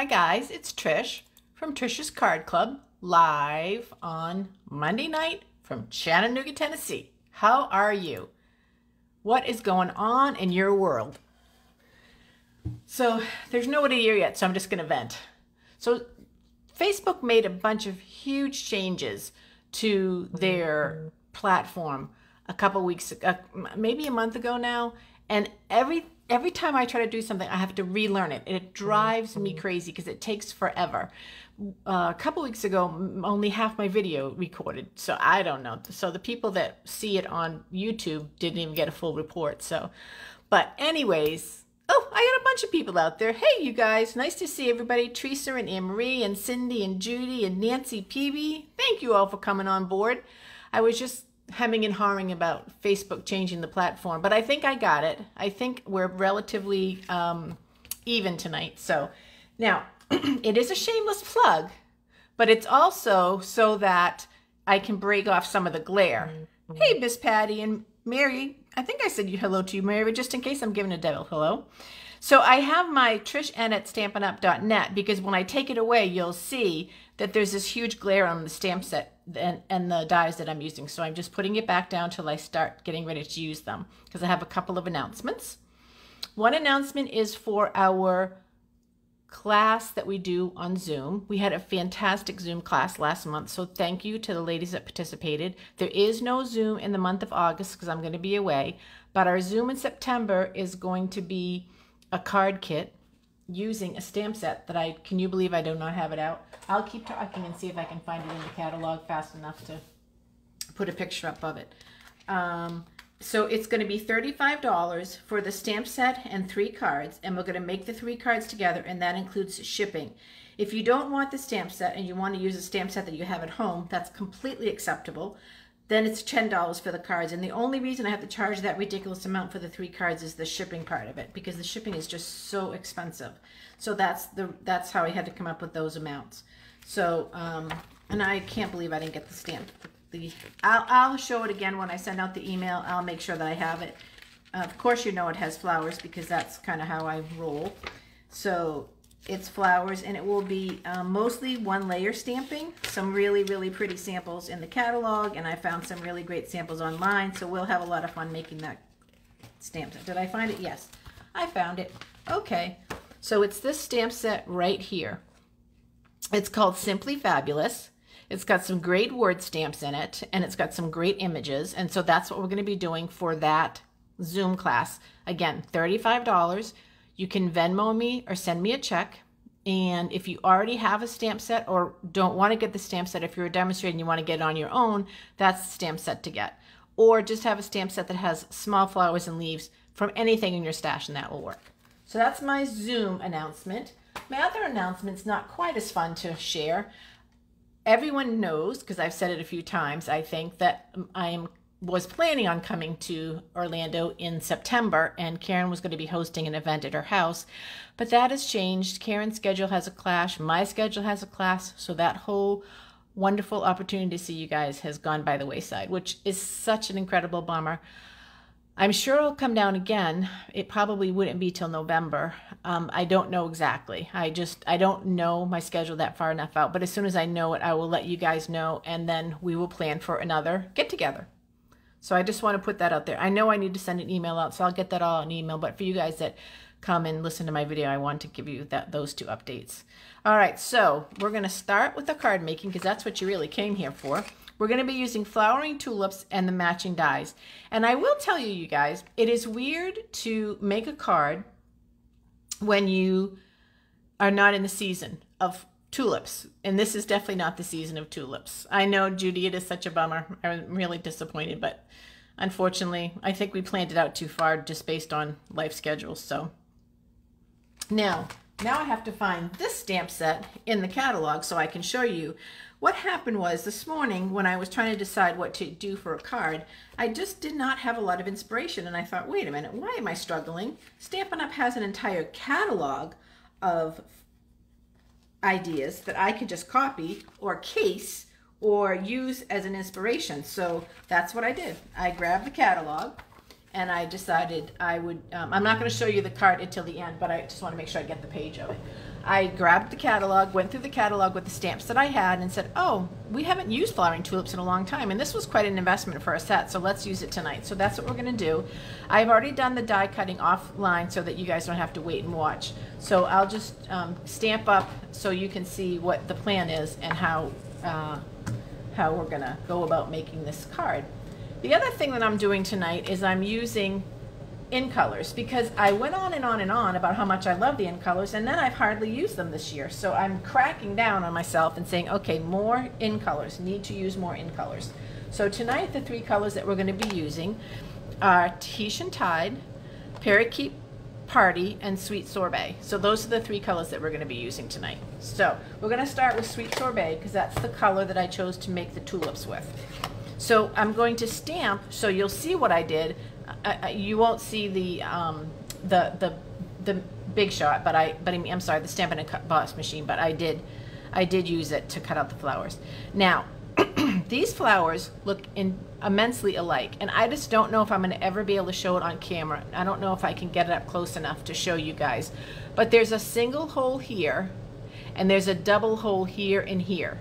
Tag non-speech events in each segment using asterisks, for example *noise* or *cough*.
Hi guys, it's Trish from Trish's Card Club, live on Monday night from Chattanooga, Tennessee. How are you? What is going on in your world? So, there's nobody here yet, so I'm just going to vent. So, Facebook made a bunch of huge changes to their platform a couple weeks, uh, maybe a month ago now, and every every time I try to do something, I have to relearn it. It drives me crazy because it takes forever. Uh, a couple weeks ago, only half my video recorded, so I don't know. So the people that see it on YouTube didn't even get a full report. So, but anyways, oh, I got a bunch of people out there. Hey, you guys, nice to see everybody. Teresa and Anne Marie and Cindy and Judy and Nancy Peavy. Thank you all for coming on board. I was just hemming and hawing about Facebook changing the platform, but I think I got it. I think we're relatively um, even tonight. So now *clears throat* it is a shameless plug, but it's also so that I can break off some of the glare. Mm-hmm. Hey, Miss Patty and Mary. I think I said hello to you, Mary, but just in case I'm giving a devil hello. So I have my Trish N at StampiN'Up.net because when I take it away, you'll see that there's this huge glare on the stamp set and, and the dies that I'm using. So I'm just putting it back down till I start getting ready to use them because I have a couple of announcements. One announcement is for our class that we do on Zoom. We had a fantastic Zoom class last month, so thank you to the ladies that participated. There is no Zoom in the month of August because I'm going to be away, but our Zoom in September is going to be a card kit using a stamp set that I, can you believe I do not have it out? I'll keep talking and see if I can find it in the catalog fast enough to put a picture up of it. Um, so it's going to be $35 for the stamp set and three cards, and we're going to make the three cards together, and that includes shipping. If you don't want the stamp set and you want to use a stamp set that you have at home, that's completely acceptable then it's $10 for the cards. And the only reason I have to charge that ridiculous amount for the three cards is the shipping part of it because the shipping is just so expensive. So that's the that's how I had to come up with those amounts. So, um, and I can't believe I didn't get the stamp. The, I'll, I'll show it again when I send out the email. I'll make sure that I have it. Of course, you know it has flowers because that's kind of how I roll. So its flowers and it will be um, mostly one layer stamping some really really pretty samples in the catalog and I found some really great samples online so we'll have a lot of fun making that stamp set. Did I find it? Yes I found it okay so it's this stamp set right here it's called Simply Fabulous it's got some great word stamps in it and it's got some great images and so that's what we're going to be doing for that Zoom class again $35 you can Venmo me or send me a check. And if you already have a stamp set or don't want to get the stamp set, if you're a demonstrator and you want to get it on your own, that's the stamp set to get. Or just have a stamp set that has small flowers and leaves from anything in your stash and that will work. So that's my Zoom announcement. My other announcement's not quite as fun to share. Everyone knows, because I've said it a few times, I think, that I am was planning on coming to Orlando in September, and Karen was going to be hosting an event at her house. But that has changed. Karen's schedule has a clash, my schedule has a clash, so that whole wonderful opportunity to see you guys has gone by the wayside, which is such an incredible bummer. I'm sure it'll come down again. It probably wouldn't be till November. Um, I don't know exactly. I just I don't know my schedule that far enough out. But as soon as I know it, I will let you guys know, and then we will plan for another get together. So I just want to put that out there. I know I need to send an email out, so I'll get that all in email. But for you guys that come and listen to my video, I want to give you that those two updates. All right, so we're going to start with the card making because that's what you really came here for. We're going to be using flowering tulips and the matching dies. And I will tell you, you guys, it is weird to make a card when you are not in the season of tulips. And this is definitely not the season of tulips. I know, Judy, it is such a bummer. I'm really disappointed, but unfortunately, I think we planned it out too far just based on life schedules. So now, now I have to find this stamp set in the catalog so I can show you. What happened was this morning when I was trying to decide what to do for a card, I just did not have a lot of inspiration. And I thought, wait a minute, why am I struggling? Stampin' Up! has an entire catalog of ideas that I could just copy or case or use as an inspiration. So that's what I did. I grabbed the catalog and I decided I would, um, I'm not going to show you the card until the end, but I just want to make sure I get the page of it. I grabbed the catalog, went through the catalog with the stamps that I had, and said, "Oh, we haven't used flowering tulips in a long time, and this was quite an investment for a set, so let's use it tonight." So that's what we're going to do. I've already done the die cutting offline so that you guys don't have to wait and watch. So I'll just um, stamp up so you can see what the plan is and how uh, how we're going to go about making this card. The other thing that I'm doing tonight is I'm using in colors because I went on and on and on about how much I love the in colors and then I've hardly used them this year. So I'm cracking down on myself and saying, okay, more in colors, need to use more in colors. So tonight the three colors that we're going to be using are Tahitian Tide, Parakeet Party, and Sweet Sorbet. So those are the three colors that we're going to be using tonight. So we're going to start with Sweet Sorbet because that's the color that I chose to make the tulips with. So I'm going to stamp, so you'll see what I did. I, you won't see the um, the the the big shot, but I but I mean, I'm sorry, the Stampin' Cut & Emboss machine, but I did I did use it to cut out the flowers. Now *clears throat* these flowers look in, immensely alike, and I just don't know if I'm going to ever be able to show it on camera. I don't know if I can get it up close enough to show you guys. But there's a single hole here, and there's a double hole here and here.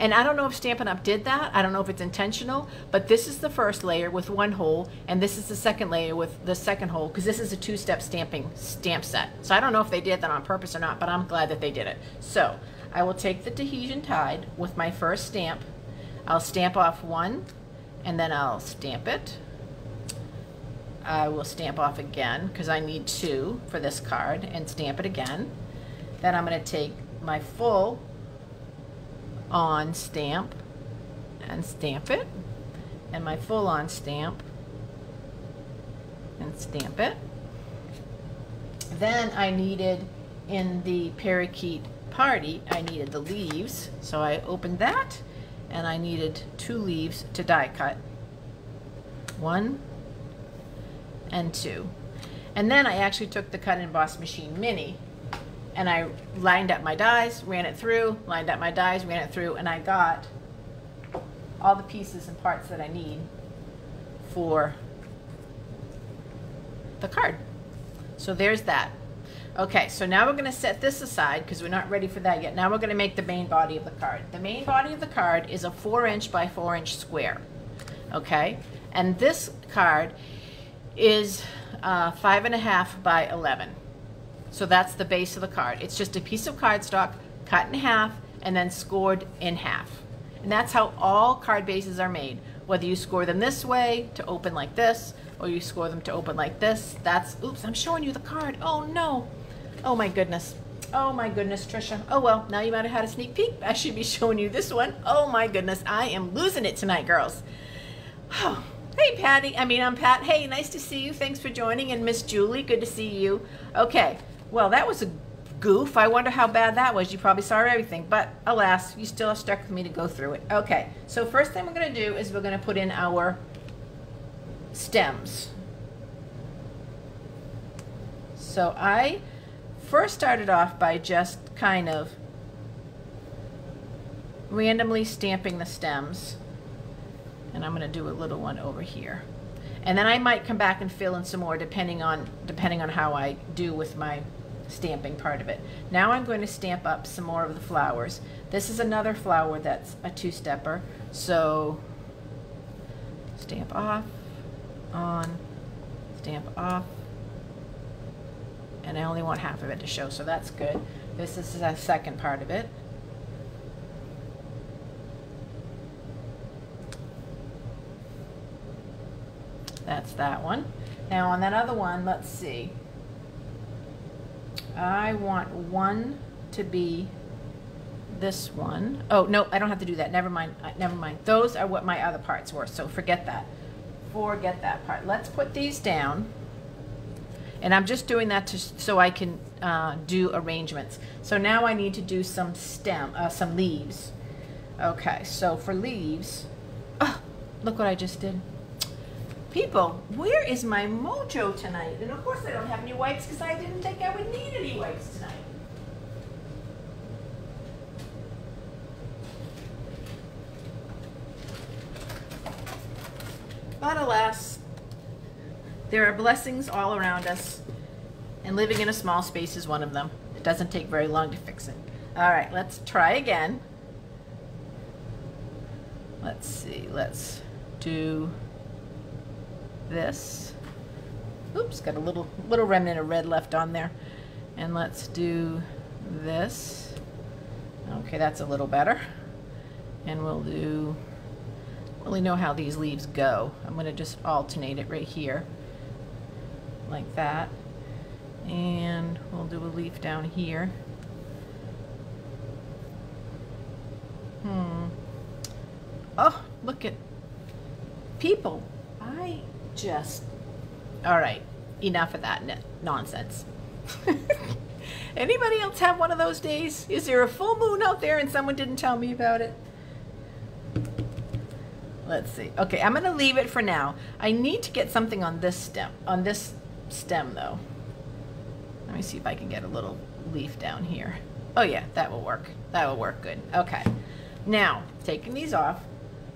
And I don't know if Stampin' Up! did that. I don't know if it's intentional, but this is the first layer with one hole, and this is the second layer with the second hole, because this is a two-step stamping stamp set. So I don't know if they did that on purpose or not, but I'm glad that they did it. So I will take the Tahitian Tide with my first stamp. I'll stamp off one, and then I'll stamp it. I will stamp off again, because I need two for this card, and stamp it again. Then I'm going to take my full on stamp and stamp it and my full on stamp and stamp it. Then I needed in the parakeet party, I needed the leaves. So I opened that and I needed two leaves to die cut. One and two. And then I actually took the Cut and Emboss Machine Mini and I lined up my dies, ran it through, lined up my dies, ran it through, and I got all the pieces and parts that I need for the card. So there's that. Okay, so now we're going to set this aside because we're not ready for that yet. Now we're going to make the main body of the card. The main body of the card is a 4 inch by 4 inch square. Okay, and this card is uh, 5.5 by 11. So that's the base of the card. It's just a piece of cardstock cut in half and then scored in half. And that's how all card bases are made. Whether you score them this way to open like this, or you score them to open like this, that's, oops, I'm showing you the card. Oh no. Oh my goodness. Oh my goodness, Trisha. Oh well, now you might have had a sneak peek. I should be *laughs* showing you this one. Oh my goodness, I am losing it tonight, girls. Oh, hey Patty, I mean I'm Pat. Hey, nice to see you. Thanks for joining. And Miss Julie, good to see you. Okay, well, that was a goof. I wonder how bad that was. You probably saw everything, but alas, you still have stuck with me to go through it. Okay, so first thing we're going to do is we're going to put in our stems. So I first started off by just kind of randomly stamping the stems. And I'm going to do a little one over here. And then I might come back and fill in some more depending on depending on how I do with my stamping part of it. Now I'm going to stamp up some more of the flowers. This is another flower that's a two-stepper. So stamp off, on, stamp off, and I only want half of it to show, so that's good. This is the second part of it. That's that one. Now on that other one, let's see. I want one to be this one. Oh, no, I don't have to do that. Never mind. Never mind. Those are what my other parts were, so forget that. Forget that part. Let's put these down. And I'm just doing that to, so I can uh, do arrangements. So now I need to do some stem, uh, some leaves. Okay, so for leaves, oh, look what I just did. People, where is my mojo tonight? And of course I don't have any wipes because I didn't think I would need any wipes tonight. But alas, there are blessings all around us, and living in a small space is one of them. It doesn't take very long to fix it. All right, let's try again. Let's see, let's do this. Oops, got a little little remnant of red left on there. And let's do this. Okay, that's a little better. And we'll do, really know how these leaves go. I'm gonna just alternate it right here, like that. And we'll do a leaf down here. Hmm. Oh, look at people. Just, all right, enough of that nonsense. *laughs* Anybody else have one of those days? Is there a full moon out there and someone didn't tell me about it? Let's see. Okay, I'm going to leave it for now. I need to get something on this stem, on this stem though. Let me see if I can get a little leaf down here. Oh yeah, that will work. That will work good. Okay. Now, taking these off,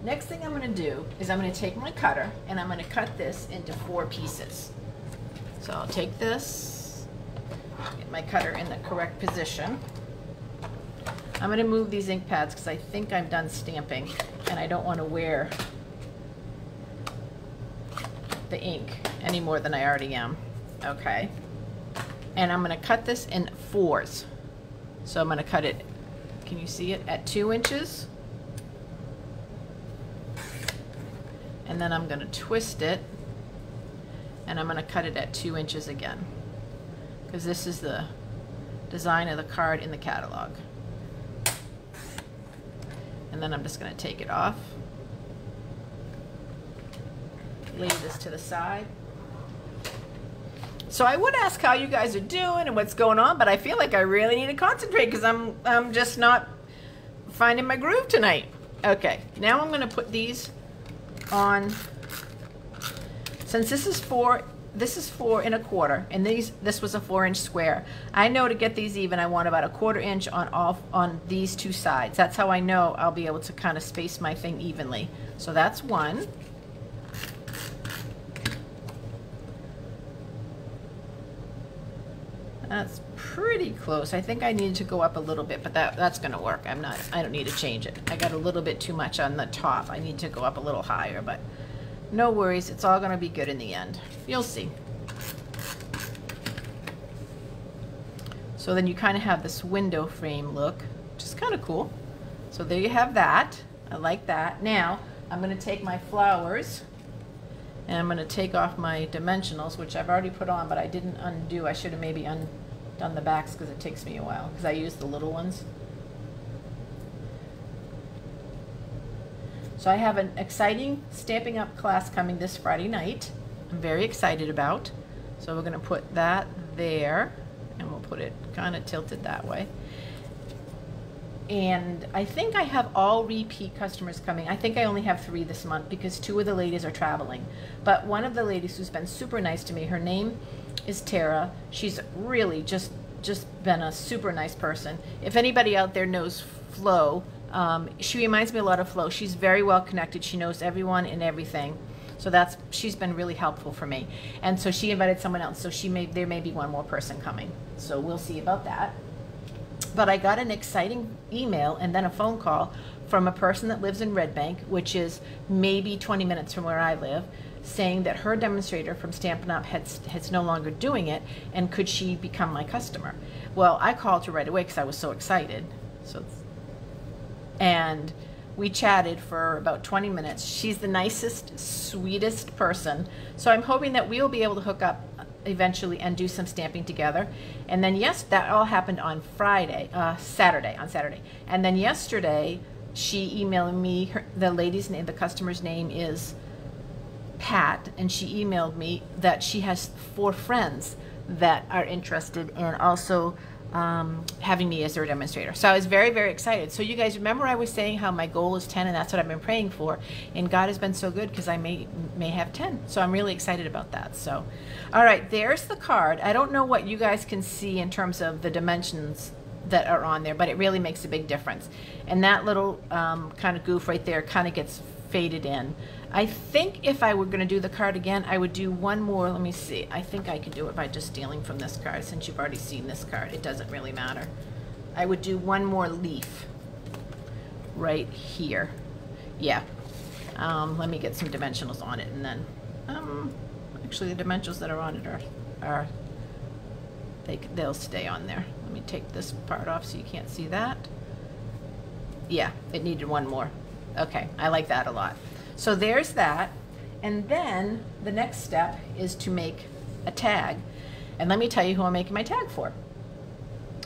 next thing I'm going to do is I'm going to take my cutter and I'm going to cut this into four pieces. So I'll take this, get my cutter in the correct position. I'm going to move these ink pads because I think I'm done stamping and I don't want to wear the ink any more than I already am. Okay. And I'm going to cut this in fours. So I'm going to cut it, can you see it, at two inches. And then I'm going to twist it and I'm going to cut it at two inches again because this is the design of the card in the catalog. And then I'm just going to take it off, lay this to the side. So I would ask how you guys are doing and what's going on, but I feel like I really need to concentrate because I'm I'm just not finding my groove tonight. Okay, now I'm going to put these on since this is four, this is four and a quarter, and these this was a four inch square. I know to get these even, I want about a quarter inch on all on these two sides. That's how I know I'll be able to kind of space my thing evenly. So that's one. That's pretty close. I think I need to go up a little bit, but that, that's gonna work. I'm not, I don't need to change it. I got a little bit too much on the top. I need to go up a little higher, but no worries, it's all gonna be good in the end. You'll see. So then you kind of have this window frame look, which is kind of cool. So there you have that. I like that. Now, I'm gonna take my flowers and I'm gonna take off my dimensionals, which I've already put on, but I didn't undo. I should have maybe undone the backs because it takes me a while, because I use the little ones. So I have an exciting Stampin' Up class coming this Friday night. I'm very excited about. So we're going to put that there and we'll put it kind of tilted that way. And I think I have all repeat customers coming. I think I only have three this month because two of the ladies are traveling. But one of the ladies who's been super nice to me, her name is Tara. She's really just just been a super nice person. If anybody out there knows Flo, um, she reminds me a lot of Flo. She's very well connected. She knows everyone and everything. So that's she's been really helpful for me. And so she invited someone else. So she may there may be one more person coming. So we'll see about that. But I got an exciting email and then a phone call from a person that lives in Red Bank, which is maybe 20 minutes from where I live, saying that her demonstrator from Stampin' Up! Has, has no longer doing it, and could she become my customer? Well, I called her right away because I was so excited. So and we chatted for about 20 minutes. She's the nicest, sweetest person. So I'm hoping that we'll be able to hook up eventually and do some stamping together. And then yes, that all happened on Friday, uh, Saturday, on Saturday. And then yesterday, she emailed me, her, the lady's name, the customer's name is Pat, and she emailed me that she has four friends that are interested in also um, having me as their demonstrator. So I was very, very excited. So you guys remember I was saying how my goal is 10 and that's what I've been praying for. And God has been so good because I may, may have 10. So I'm really excited about that. So, all right, there's the card. I don't know what you guys can see in terms of the dimensions that are on there, but it really makes a big difference. And that little um, kind of goof right there kind of gets faded in. I think if I were going to do the card again, I would do one more. Let me see. I think I could do it by just stealing from this card since you've already seen this card. It doesn't really matter. I would do one more leaf right here. Yeah. Um, let me get some dimensionals on it and then, um, actually the dimensionals that are on it are, are they, they'll stay on there. Let me take this part off so you can't see that. Yeah, it needed one more. Okay, I like that a lot. So there's that. And then the next step is to make a tag. And let me tell you who I'm making my tag for.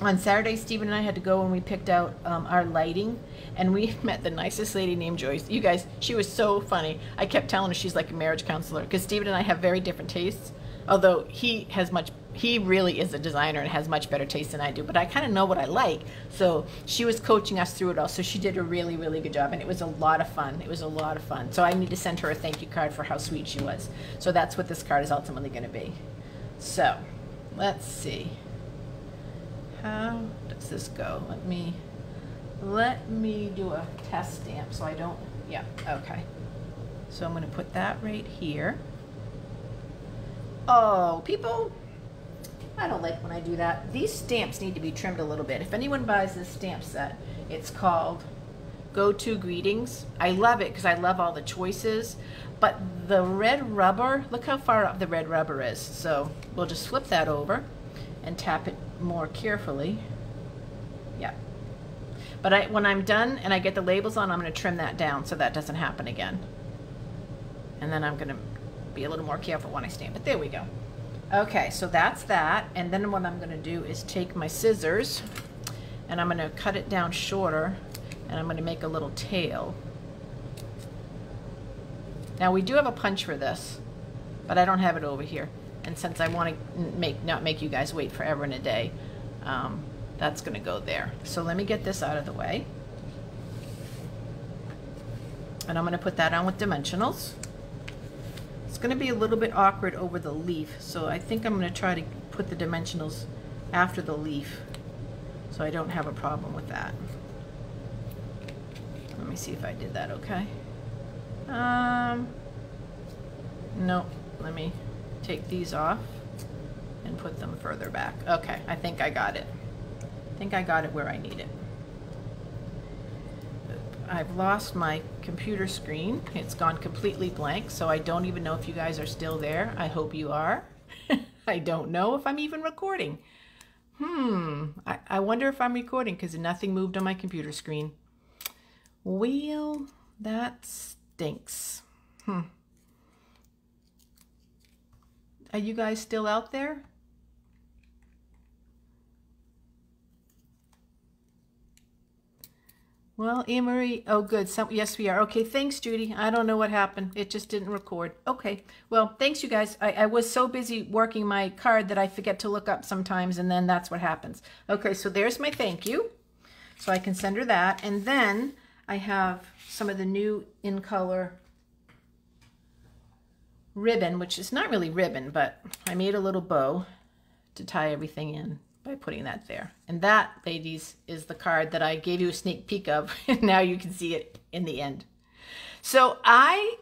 On Saturday, Stephen and I had to go and we picked out um, our lighting, and we *laughs* met the nicest lady named Joyce. You guys, she was so funny. I kept telling her she's like a marriage counselor because Stephen and I have very different tastes. Although he has much he really is a designer and has much better taste than I do, but I kind of know what I like. So she was coaching us through it all. So she did a really, really good job, and it was a lot of fun. It was a lot of fun. So I need to send her a thank you card for how sweet she was. So that's what this card is ultimately going to be. So let's see. How does this go? Let me let me do a test stamp so I don't. Yeah. Okay. So I'm going to put that right here. Oh, people I don't like when I do that. These stamps need to be trimmed a little bit. If anyone buys this stamp set, it's called Go To Greetings. I love it because I love all the choices. But the red rubber, look how far up the red rubber is. So we'll just flip that over and tap it more carefully. Yeah. But I, when I'm done and I get the labels on, I'm going to trim that down so that doesn't happen again. And then I'm going to be a little more careful when I stamp it. There we go. Okay, so that's that. And then what I'm going to do is take my scissors and I'm going to cut it down shorter and I'm going to make a little tail. Now we do have a punch for this, but I don't have it over here. And since I want to make not make you guys wait forever and a day, um, that's going to go there. So let me get this out of the way. And I'm going to put that on with dimensionals. It's going to be a little bit awkward over the leaf, so I think I'm going to try to put the dimensionals after the leaf so I don't have a problem with that. Let me see if I did that okay. Um, no, let me take these off and put them further back. Okay, I think I got it. I think I got it where I need it. I've lost my computer screen. It's gone completely blank, so I don't even know if you guys are still there. I hope you are. *laughs* I don't know if I'm even recording. Hmm, I, I wonder if I'm recording because nothing moved on my computer screen. Well, that stinks. Hmm. Are you guys still out there? Well, Anne Marie, oh good. Yes, we are. Okay, thanks, Judy. I don't know what happened. It just didn't record. Okay, well, thanks, you guys. I, I was so busy working my card that I forget to look up sometimes, and then that's what happens. Okay, so there's my thank you. So I can send her that. And then I have some of the new in color ribbon, which is not really ribbon, but I made a little bow to tie everything in by putting that there. And that, ladies, is the card that I gave you a sneak peek of. *laughs* And now you can see it in the end. So I,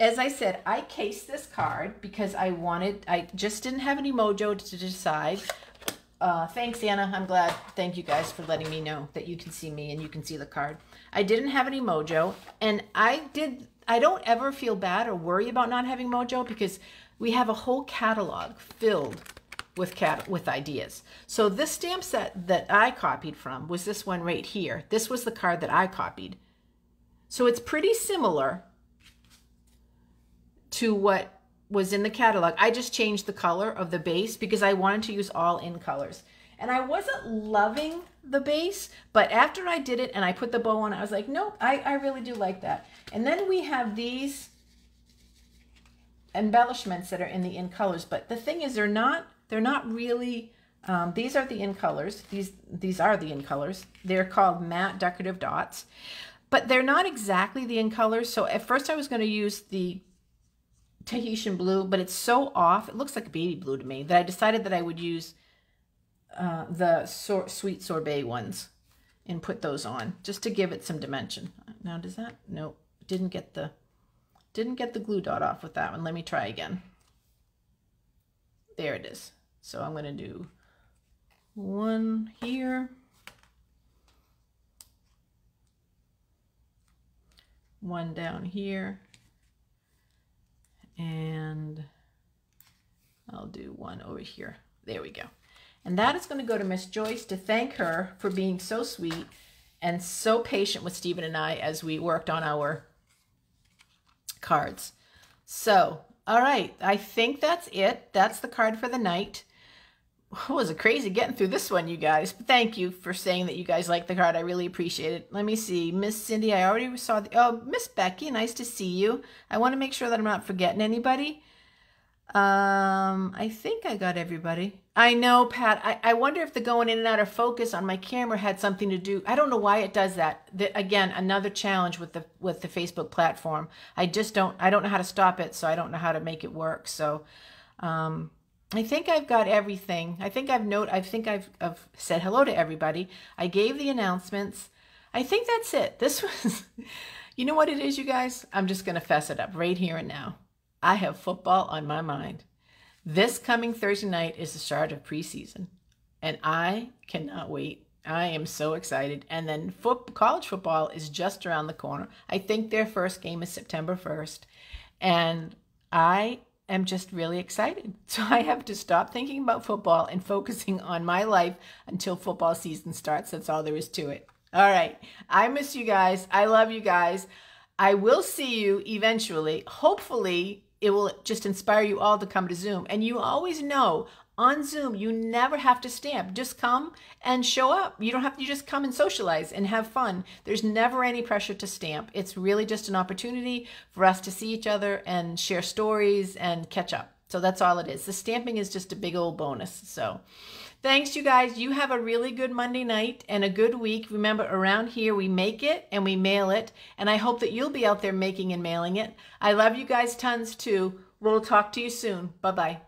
as I said, I cased this card because I wanted, I just didn't have any mojo to decide. Uh, thanks, Anna. I'm glad. Thank you guys for letting me know that you can see me and you can see the card. I didn't have any mojo. And I did, I don't ever feel bad or worry about not having mojo because we have a whole catalog filled with cat with ideas. So this stamp set that I copied from was this one right here. This was the card that I copied. So it's pretty similar to what was in the catalog. I just changed the color of the base because I wanted to use all in colors. And I wasn't loving the base, but after I did it and I put the bow on, I was like, nope, I, I really do like that. And then we have these embellishments that are in the in colors, but the thing is they're not they're not really, um, these are the in colors. These, these are the in colors. They're called matte decorative dots, but they're not exactly the in colors. So at first I was going to use the Tahitian blue, but it's so off. It looks like a baby blue to me that I decided that I would use uh, the sor sweet sorbet ones and put those on just to give it some dimension. Now, does that? Nope. Didn't get the, Didn't get the glue dot off with that one. Let me try again. There it is. So I'm going to do one here. One down here. And I'll do one over here. There we go. And that is going to go to Miss Joyce to thank her for being so sweet and so patient with Stephen and I as we worked on our cards. So, all right, I think that's it. That's the card for the night. It was it crazy getting through this one, you guys. Thank you for saying that you guys like the card. I really appreciate it. Let me see. Miss Cindy, I already saw the... Oh, Miss Becky, nice to see you. I want to make sure that I'm not forgetting anybody. Um, I think I got everybody. I know, Pat. I, I wonder if the going in and out of focus on my camera had something to do. I don't know why it does that. The, again, another challenge with the with the Facebook platform. I just don't. I don't know how to stop it, so I don't know how to make it work. So, um, I think I've got everything. I think I've note. I think I've, I've said hello to everybody. I gave the announcements. I think that's it. This *laughs* was. You know what it is, you guys? I'm just gonna fess it up right here and now. I have football on my mind. This coming Thursday night is the start of preseason, and I cannot wait. I am so excited. And then foot, college football is just around the corner. I think their first game is September 1st. And I am just really excited. *laughs* So I have to stop thinking about football and focusing on my life until football season starts. That's all there is to it. All right. I miss you guys. I love you guys. I will see you eventually. Hopefully, it will just inspire you all to come to Zoom. And you always know on Zoom, you never have to stamp. Just come and show up. You don't have to, just come and socialize and have fun. There's never any pressure to stamp. It's really just an opportunity for us to see each other and share stories and catch up. So that's all it is. The stamping is just a big old bonus. So Thanks, you guys. You have a really good Monday night and a good week. Remember, around here, we make it and we mail it. And I hope that you'll be out there making and mailing it. I love you guys tons too. We'll talk to you soon. Bye bye.